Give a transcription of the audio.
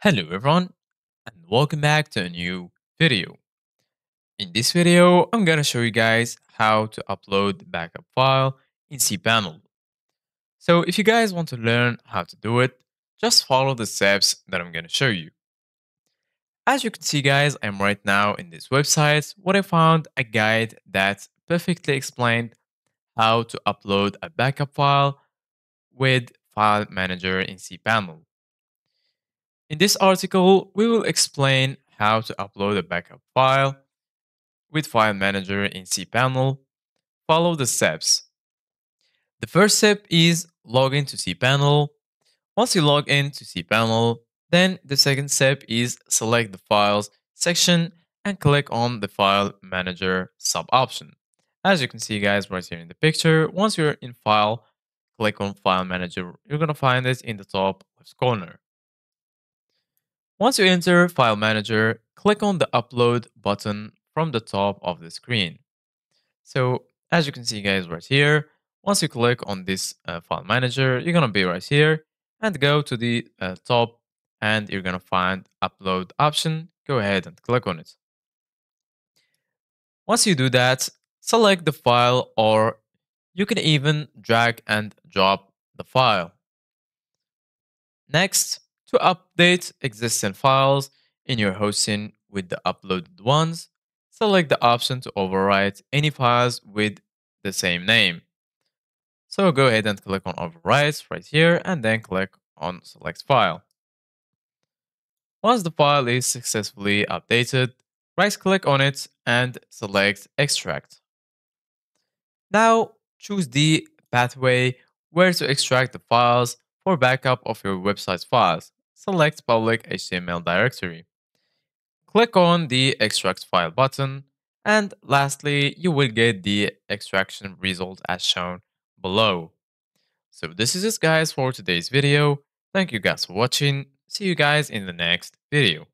Hello everyone and welcome back to a new video. In this video, I'm gonna show you guys how to upload the backup file in cPanel. So if you guys want to learn how to do it, just follow the steps that I'm gonna show you. As you can see guys, I'm right now in this website where I found a guide that perfectly explained how to upload a backup file with File Manager in cPanel. In this article, we will explain how to upload a backup file with File Manager in cPanel. Follow the steps. The first step is log into cPanel. Once you log in to cPanel, then the second step is select the Files section and click on the File Manager sub option. As you can see guys right here in the picture, once you're in File, click on File Manager. You're going to find it in the top left corner. Once you enter File Manager, click on the Upload button from the top of the screen. So as you can see guys right here, once you click on this uh, File Manager, you're going to be right here and go to the uh, top and you're going to find Upload option. Go ahead and click on it. Once you do that, select the file or you can even drag and drop the file. Next, to update existing files in your hosting with the uploaded ones, select the option to overwrite any files with the same name. So go ahead and click on overwrite right here and then click on select file. Once the file is successfully updated, right click on it and select extract. Now choose the pathway where to extract the files for backup of your website's files select public HTML directory. Click on the extract file button and lastly you will get the extraction result as shown below. So this is it guys for today's video. Thank you guys for watching. See you guys in the next video.